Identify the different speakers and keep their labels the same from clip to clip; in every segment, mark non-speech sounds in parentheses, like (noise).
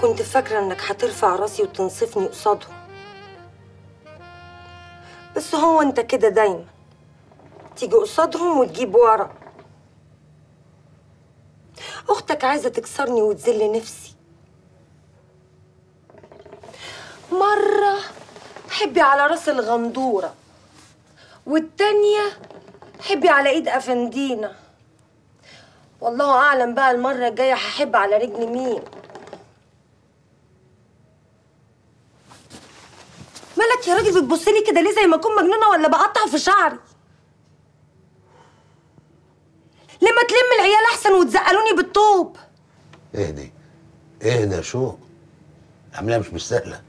Speaker 1: كنت فاكرة إنك هترفع راسي وتنصفني قصادهم بس هو أنت كده دايما. تيجي قصادهم وتجيب ورا. أختك عايزة تكسرني وتذل نفسي. مرة حبي على راس الغندورة والتانية حبي على إيد أفندينا. والله أعلم بقى المرة الجاية هحب على رجل مين. يا راجل بتبصلي كده ليه زي ما اكون مجنونة ولا بقطع في شعري؟ لما تلم العيال أحسن وتزقلوني بالطوب؟
Speaker 2: اهدي اهدى شو عاملاها مش مستاهلة.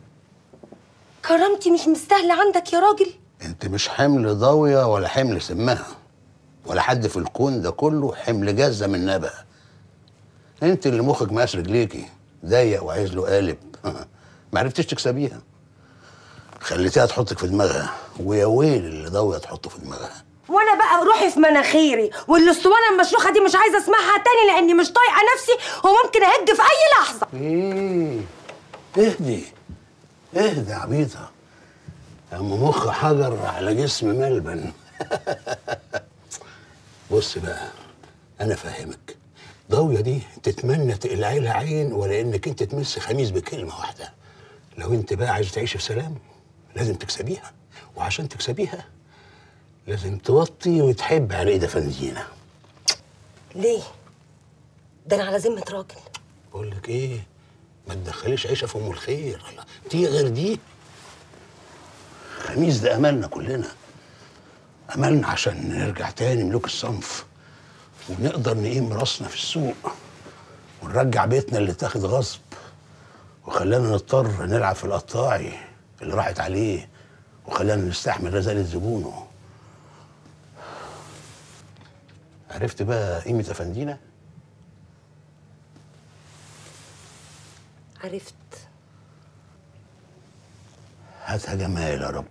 Speaker 1: كرامتي مش مستاهلة عندك يا راجل.
Speaker 2: انت مش حمل ضاوية ولا حمل سمها ولا حد في الكون ده كله حمل جزة من نبأ. انت اللي مخك مقاس رجليكي ضيق وعايز له قالب. (laughs) ما عرفتش تكسبيها. خليتيها تحطك في دماغها. ويا ويل اللي ضاويه تحطه في دماغها.
Speaker 1: وأنا بقى روحي في مناخيري والاسطوانة المشروخه دي مش عايزة اسمعها تاني لأني مش طايقة نفسي وممكن اهج في أي لحظة.
Speaker 2: إيه؟ اهدي. اهدي يا عبيطة. اما مخ حجر على جسم ملبن. (laughs) بص بقى أنا فاهمك. ضاوية دي تتمنى تقلعي لها عين ولا إنك أنت تمس خميس بكلمة واحدة. لو أنت بقى عايز تعيش في سلام لازم تكسبيها وعشان تكسبيها لازم توطي وتحب على ايد فنزينه
Speaker 1: ليه؟ ده أنا على ذمة راجل.
Speaker 2: بقول لك إيه؟ ما تدخليش عيشة في أم الخير. الله. دي غير دي؟ خميس ده أملنا كلنا. أملنا عشان نرجع تاني ملوك الصنف ونقدر نقيم راسنا في السوق ونرجع بيتنا اللي اتاخد غصب وخلانا نضطر نلعب في القطاعي. اللي راحت عليه وخلانا نستحمل رزالة زبونه. عرفت بقى قيمة أفندينا؟
Speaker 1: عرفت.
Speaker 2: هاتها جمال يا رب.